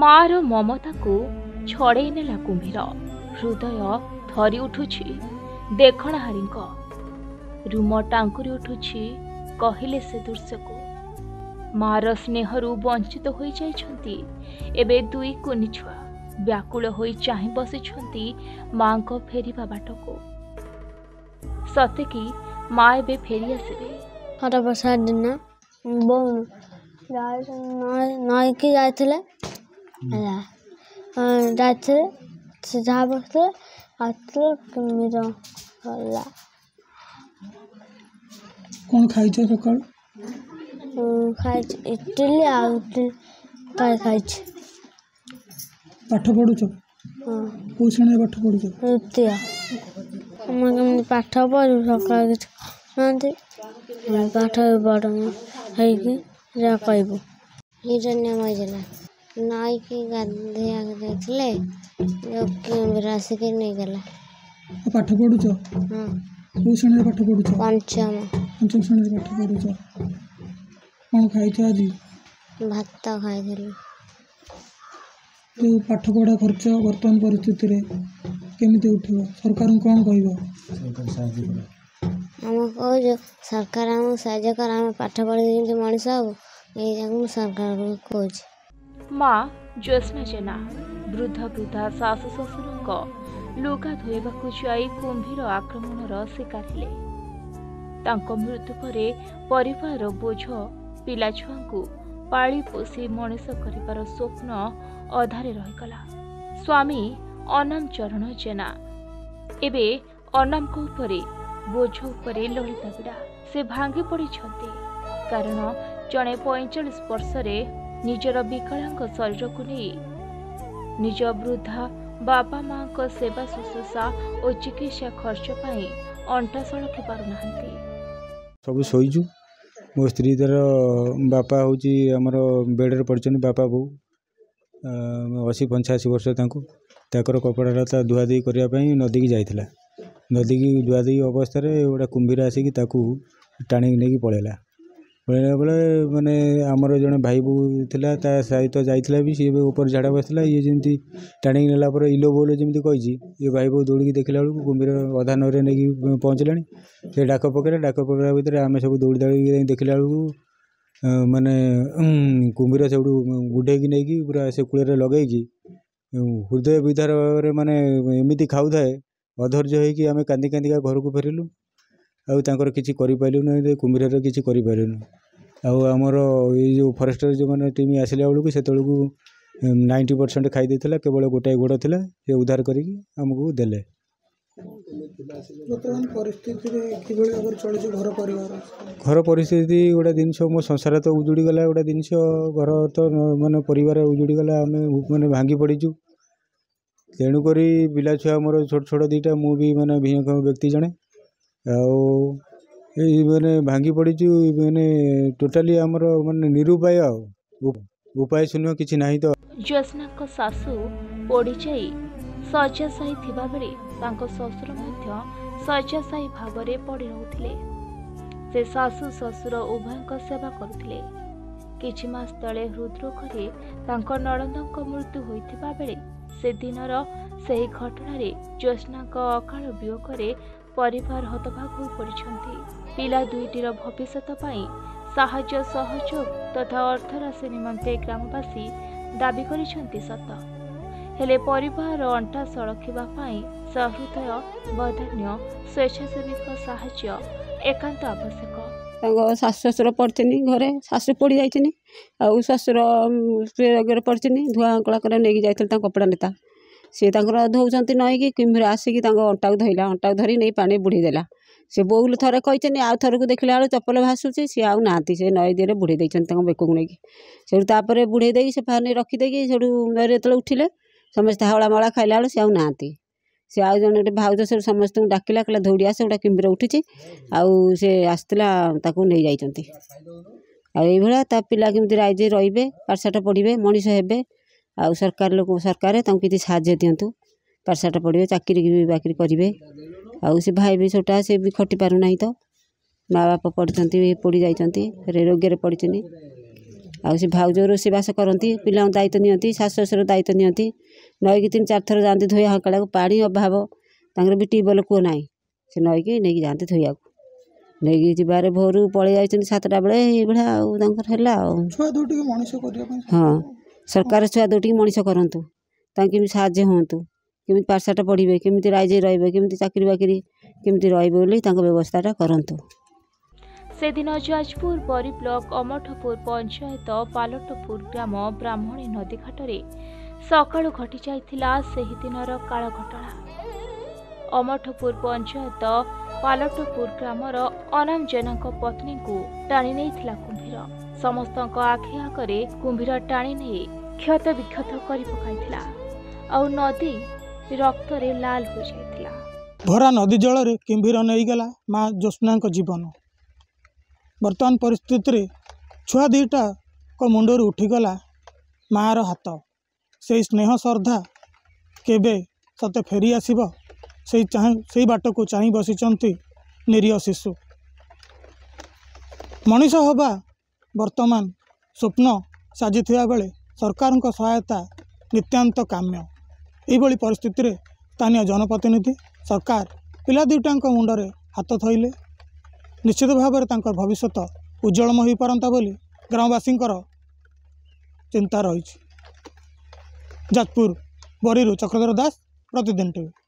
ମାଆର ମମତାକୁ ଛଡ଼େଇ ନେଲା କୁମ୍ଭୀର ହୃଦୟ ଥରି ଉଠୁଛି ଦେଖଣାହାରୀଙ୍କ ରୁମ ଟାଙ୍କୁରି ଉଠୁଛି କହିଲେ ସେ ଦୃଶ୍ୟକୁ ମାଆର ସ୍ନେହରୁ ବଞ୍ଚିତ ହୋଇଯାଇଛନ୍ତି ଏବେ ଦୁଇ କୁନି ଛୁଆ ବ୍ୟାକୁଳ ହୋଇ ଚାହିଁ ବସିଛନ୍ତି ମାଆଙ୍କ ଫେରିବା ବାଟକୁ ସତେ ମାଆ ଏବେ ଫେରି ଆସିବେ ହର ବର୍ଷା ଦିନ ନଈକି ଯାଇଥିଲେ যাচ্ছে যা বসতে আসলে মির হল্লা କ'ଣ ଖାଇଛ ସକାଳୁ ଖାଇଛି ଇଟିଲି ଆଉ ତରକାରୀ ଖାଇଛି ପାଠ ପଢ଼ୁଛ କେଉଁ ଶ୍ରେଣୀରେ ପାଠ ପଢ଼ୁଛ ତୃତୀୟ ଆମେ କେମିତି ପାଠ ପଢ଼ୁ ସକାଳୁ କିଛି ଖାଉନାହାନ୍ତି ପାଠ ବଡ଼ ହେଇକି ଯାହା କହିବୁ ନିଜ ନିୟମ ହେଇଥିଲା नाई के गाधिया के देखले जो कि ब्रश के नहीं गला ओ तो पाठ पढु छ हां ओ सुन रे तो पाठ पढु छ पंचम पंचम सुन रे तो पाठ पढु कौन खाई छ आज भात खाई थेले तू पाठ पढा खर्च वर्तमान परिस्थिति रे केमिते उठिबो सरकार कोन कहिबो सरकार हम कह जो सरकार हम सहायता करा हम पाठ पढे जे मनुष्य हो ए जंग सरकार को कोची ମା ଜ୍ୟୋତ୍ସ୍ନା ଜେନା ବୃଦ୍ଧ ବୃଦ୍ଧା ଶାଶୁ ଶ୍ୱଶୁରଙ୍କ ଲୁଗା ଧୋଇବାକୁ ଯାଇ କୁମ୍ଭୀର ଆକ୍ରମଣର ଶିକାର ହେଲେ ତାଙ୍କ ମୃତ୍ୟୁ ପରେ ପରିବାରର ବୋଝ ପିଲାଛୁଆଙ୍କୁ ପାଳି ପୋଷି ମଣିଷ କରିବାର ସ୍ୱପ୍ନ ଅଧାରେ ରହିଗଲା ସ୍ୱାମୀ ଅନାମ ଚରଣ ଜେନା ଏବେ ଅନାମଙ୍କ ଉପରେ ବୋଝ ଉପରେ ଲଳିତା ବିଡ଼ା ସେ ଭାଙ୍ଗି ପଡ଼ିଛନ୍ତି କାରଣ ଜଣେ ପଇଁଚାଳିଶ ବର୍ଷରେ ନିଜର ବିକଳାଙ୍ଗ ଶରୀରକୁ ନେଇ ନିଜ ବୃଦ୍ଧା ବାପା ମାଙ୍କ ସେବା ଶୁଶ୍ରୂଷା ଓ ଚିକିତ୍ସା ଖର୍ଚ୍ଚ ପାଇଁ ଅଣ୍ଟା ସଳଖି ପାରୁନାହାନ୍ତି ସବୁ ଶୋଇଛୁ ମୋ ସ୍ତ୍ରୀ ଧର ବାପା ହେଉଛି ଆମର ବେଡ଼ରେ ପଡ଼ିଛନ୍ତି ବାପା ବୋଉ ଅଶୀ ପଞ୍ଚାଅଶୀ ବର୍ଷ ତାଙ୍କୁ ତାଙ୍କର କପଡ଼ାଟା ତା ଧୁଆଧୁଇ କରିବା ପାଇଁ ନଦୀକି ଯାଇଥିଲା ନଦୀକି ଧୁଆଧୁଇ ଅବସ୍ଥାରେ ଗୋଟେ କୁମ୍ଭୀର ଆସିକି ତାକୁ ଟାଣିକି ନେଇକି ପଳେଇଲା बेले मैंने आमर जो भाई बोला सहित जाइला भी सी ऊपर झाड़ा बसला ये जमी टाणी नाला इलो बोल जमी कही भाई बो दौड़ी देख ला बेलू कुंभीर अधा नरे नहीं पहुँचला से डाक पकड़ा डाक पकड़ा भितर आम सब दौड़ दौड़ देख ला बेलू मानने कुंभीर सब गुडे नहीं कि पूरा से कूल लगे हृदय विधार भाव में मानने एमती खाऊ थाए अधर्य कांदी कांदिका घर को फेरिलू ଆଉ ତାଙ୍କର କିଛି କରିପାରିଲୁନି କୁମ୍ଭୀରର କିଛି କରିପାରିଲୁନି ଆଉ ଆମର ଏଇ ଯେଉଁ ଫରେଷ୍ଟର ଯେଉଁମାନେ ଟିମ୍ ଆସିଲା ବେଳକୁ ସେତେବେଳକୁ ନାଇଣ୍ଟି ପରସେଣ୍ଟ ଖାଇ ଦେଇଥିଲା କେବଳ ଗୋଟାଏ ଗୋଡ଼ ଥିଲା ସେ ଉଦ୍ଧାର କରିକି ଆମକୁ ଦେଲେ ବର୍ତ୍ତମାନ ପରିସ୍ଥିତିରେ କିଭଳି ଭାବରେ ଚଳୁଛି ଘର ପରିବାର ଘର ପରିସ୍ଥିତି ଗୋଟେ ଜିନିଷ ମୋ ସଂସାର ତ ଉଜୁଡ଼ି ଗଲା ଗୋଟେ ଜିନିଷ ଘର ତ ମାନେ ପରିବାର ଉଜୁଡ଼ି ଗଲା ଆମେ ମାନେ ଭାଙ୍ଗି ପଡ଼ିଛୁ ତେଣୁକରି ପିଲା ଛୁଆ ମୋର ଛୋଟ ଛୋଟ ଦୁଇଟା ମୁଁ ବି ମାନେ ଭିନ୍ନ ବ୍ୟକ୍ତି ଜଣେ ଆଉ ଏଇ ମାନେ ଭାଙ୍ଗି ପଡ଼ିଛୁ ମାନେ ଟୋଟାଲି ଆମର ମାନେ ନିରୁପାୟ ଉପାୟ ଶୂନ୍ୟ କିଛି ନାହିଁ ତ ଜ୍ୟୋତ୍ନାଙ୍କ ଶାଶୁ ପଡ଼ିଯାଇ ଶଯ୍ୟାଶାୟୀ ଥିବାବେଳେ ତାଙ୍କ ଶ୍ୱଶୁର ମଧ୍ୟ ଶଯ୍ୟାଶାୟୀ ଭାବରେ ପଡ଼ି ରହୁଥିଲେ ସେ ଶାଶୁ ଶ୍ୱଶୁର ଉଭୟଙ୍କ ସେବା କରୁଥିଲେ କିଛି ମାସ ତଳେ ହୃଦ୍ରୋଗରେ ତାଙ୍କ ନଣନ୍ଦଙ୍କ ମୃତ୍ୟୁ ହୋଇଥିବା ବେଳେ ସେଦିନର ସେହି ଘଟଣାରେ ଜ୍ୟୋତ୍ନାଙ୍କ ଅକାଳ ବିୟୋଗରେ ପରିବାର ହତଭାଗ ହୋଇପଡ଼ିଛନ୍ତି ପିଲା ଦୁଇଟିର ଭବିଷ୍ୟତ ପାଇଁ ସାହାଯ୍ୟ ସହଯୋଗ ତଥା ଅର୍ଥରାଶି ନିମନ୍ତେ ଗ୍ରାମବାସୀ ଦାବି କରିଛନ୍ତି ସତ ହେଲେ ପରିବାରର ଅଣ୍ଟା ସଳଖିବା ପାଇଁ ସହୃଦୟ ବଦାନ୍ୟ ସ୍ୱେଚ୍ଛାସେବୀଙ୍କ ସାହାଯ୍ୟ ଏକାନ୍ତ ଆବଶ୍ୟକ ତାଙ୍କ ଶାଶୁ ଶ୍ୱଶୁର ପଡ଼ିଥିନି ଘରେ ଶାଶୁ ପଡ଼ି ଯାଇଥିନି ଆଉ ଶ୍ୱଶୁର ରୋଗରେ ପଡ଼ିଥିନି ଧୁଆ ଅଙ୍କଳା କରି ନେଇକି ଯାଇଥିଲି ତାଙ୍କ କପଡ଼ା ନେତା ସେ ତାଙ୍କର ଧୋଉଛନ୍ତି ନଈକି କୁମ୍ଭୀର ଆସିକି ତାଙ୍କ ଅଣ୍ଟାକୁ ଧଇଲା ଅଣ୍ଟାକୁ ଧରି ନେଇ ପାଣି ବୁଡ଼େଇଦେଲା ସେ ବୋଉ ଥରେ କହିଛନ୍ତି ଆଉ ଥରକୁ ଦେଖିଲା ବେଳକୁ ଚପଲ ଭାସୁଛି ସିଏ ଆଉ ନାହାନ୍ତି ସେ ନଈ ଦେହରେ ବୁଡ଼େଇ ଦେଇଛନ୍ତି ତାଙ୍କ ବେକକୁ ନେଇକି ସେଇଠୁ ତା'ପରେ ବୁଡ଼େଇ ଦେଇକି ସେ ଫାନି ରଖିଦେଇକି ସେଇଠୁ ନଈରେ ଯେତେବେଳେ ଉଠିଲେ ସମସ୍ତେ ହାଉଳା ମାଳା ଖାଇଲା ବେଳକୁ ସେ ଆଉ ନାହାନ୍ତି ସେ ଆଉ ଜଣେ ଗୋଟେ ଭାଉଜ ସେଇଠୁ ସମସ୍ତଙ୍କୁ ଡାକିଲା କହିଲା ଧୌଡ଼ି ଆସ ଗୋଟେ କୁମ୍ଭୀର ଉଠିଛି ଆଉ ସେ ଆସିଥିଲା ତାକୁ ନେଇଯାଇଛନ୍ତି ଆଉ ଏଇଭଳିଆ ତା ପିଲା କେମିତି ରାଇଜେ ରହିବେ ପାଠଶାଠ ପଢ଼ିବେ ମଣିଷ ହେବେ ଆଉ ସରକାର ଲୋକ ସରକାର ତାଙ୍କୁ କିଛି ସାହାଯ୍ୟ ଦିଅନ୍ତୁ ପାଠଶାଠ ପଢ଼ିବେ ଚାକିରି ବି ବାକିରି କରିବେ ଆଉ ସେ ଭାଇ ବି ଛୋଟା ସେ ବି ଖଟି ପାରୁନାହିଁ ତ ମା ବାପା ପଢ଼ିଛନ୍ତି ପଢ଼ି ଯାଇଛନ୍ତି ରୋଗରେ ପଡ଼ିଛନ୍ତି ଆଉ ସେ ଭାଉଜ ରୋଷେଇବାସ କରନ୍ତି ପିଲାଙ୍କ ଦାୟିତ୍ୱ ନିଅନ୍ତି ଶାଶୁ ଶ୍ୱଶୁର ଦାୟିତ୍ୱ ନିଅନ୍ତି ନଈକି ତିନି ଚାରି ଥର ଯାଆନ୍ତି ଧୋଇବା ହଙ୍କଡ଼ାକୁ ପାଣି ଅଭାବ ତାଙ୍କର ବି ଟ୍ୟୁବୱେଲ୍ କୂଅ ନାହିଁ ସେ ନଈକି ନେଇକି ଯାଆନ୍ତି ଧୋଇବାକୁ ନେଇକି ଯିବାରେ ଭୋରୁ ପଳେଇ ଯାଇଛନ୍ତି ସାତଟା ବେଳେ ଏଇଭଳିଆ ଆଉ ତାଙ୍କର ହେଲା ଆଉ ହଁ ସରକାର ଛୁଆ ଦୁଇଟିକି ମଣିଷ କରନ୍ତୁ ତାଙ୍କୁ କେମିତି ସାହାଯ୍ୟ ହୁଅନ୍ତୁ କେମିତି ପାଠଶାଠ ପଢ଼ିବେ କେମିତି ରାଇଜରେ ରହିବେ କେମିତି ଚାକିରି ବାକିରି କେମିତି ରହିବେ ବୋଲି ତାଙ୍କ ବ୍ୟବସ୍ଥାଟା କରନ୍ତୁ ସେଦିନ ଯାଜପୁର ବରୀ ବ୍ଲକ ଅମଠପୁର ପଞ୍ଚାୟତ ପାଲଟପୁର ଗ୍ରାମ ବ୍ରାହ୍ମଣୀ ନଦୀଘାଟରେ ସକାଳୁ ଘଟିଯାଇଥିଲା ସେହିଦିନର କାଳ ଘଟଣା ଅମଠପୁର ପଞ୍ଚାୟତ ପାଲଟପୁର ଗ୍ରାମର ଅନାମ ଜେନାଙ୍କ ପତ୍ନୀଙ୍କୁ ଟାଣି ନେଇଥିଲା କୁମ୍ଭୀର समस्त आखिआ कुम्भीर टाढि भरा नदी जलर किम्भीर नै ज्योत्ना जीवन वर्तमान परिस्थितिले छु दुईटा मुडहरू उठिगला स्नेह श्रद्धा केत फेरी आसको चाहिँ बसिह शिशु मनिष हे ବର୍ତ୍ତମାନ ସ୍ୱପ୍ନ ସାଜିଥିବା ବେଳେ ସରକାରଙ୍କ ସହାୟତା ନିତ୍ୟାନ୍ତ କାମ୍ୟ ଏହିଭଳି ପରିସ୍ଥିତିରେ ସ୍ଥାନୀୟ ଜନପ୍ରତିନିଧି ସରକାର ପିଲା ଦୁଇଟାଙ୍କ ମୁଣ୍ଡରେ ହାତ ଥୋଇଲେ ନିଶ୍ଚିତ ଭାବରେ ତାଙ୍କର ଭବିଷ୍ୟତ ଉଜ୍ଜଳମ ହୋଇପାରନ୍ତା ବୋଲି ଗ୍ରାମବାସୀଙ୍କର ଚିନ୍ତା ରହିଛି ଯାଜପୁର ବରିରୁ ଚକ୍ରଧର ଦାସ ପ୍ରତିଦିନ ଟିଭି